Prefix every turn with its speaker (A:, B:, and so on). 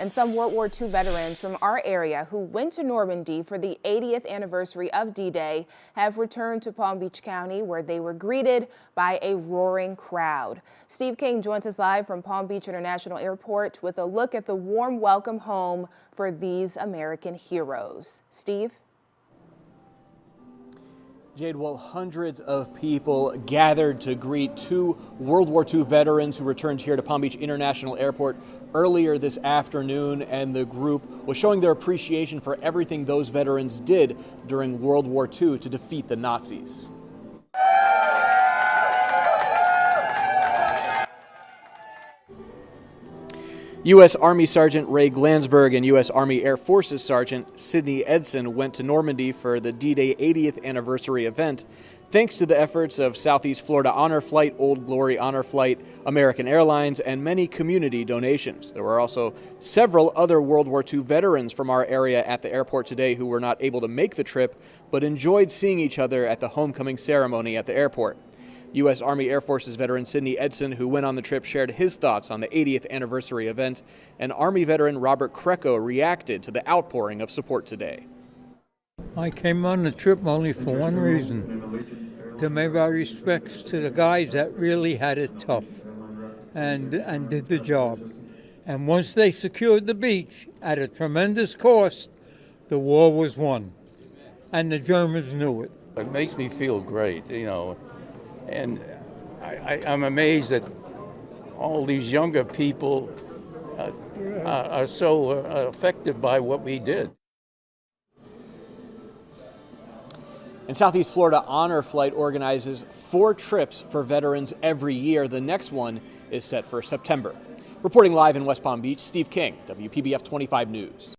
A: And some World War II veterans from our area who went to Normandy for the 80th anniversary of D-Day have returned to Palm Beach County where they were greeted by a roaring crowd. Steve King joins us live from Palm Beach International Airport with a look at the warm welcome home for these American heroes. Steve?
B: Jade, well, hundreds of people gathered to greet two World War II veterans who returned here to Palm Beach International Airport earlier this afternoon, and the group was showing their appreciation for everything those veterans did during World War II to defeat the Nazis. U.S. Army Sergeant Ray Glansberg and U.S. Army Air Forces Sergeant Sidney Edson went to Normandy for the D-Day 80th anniversary event thanks to the efforts of Southeast Florida Honor Flight, Old Glory Honor Flight, American Airlines, and many community donations. There were also several other World War II veterans from our area at the airport today who were not able to make the trip, but enjoyed seeing each other at the homecoming ceremony at the airport. U.S. Army Air Forces veteran Sidney Edson, who went on the trip, shared his thoughts on the 80th anniversary event, and Army veteran Robert Kreco reacted to the outpouring of support today.
C: I came on the trip only for one reason to make my respects to the guys that really had it tough and, and did the job. And once they secured the beach at a tremendous cost, the war was won. And the Germans knew it.
D: It makes me feel great, you know. And I, am amazed that all these younger people uh, are so uh, affected by what we did.
B: And Southeast Florida Honor Flight organizes four trips for veterans every year. The next one is set for September. Reporting live in West Palm Beach, Steve King, WPBF 25 News.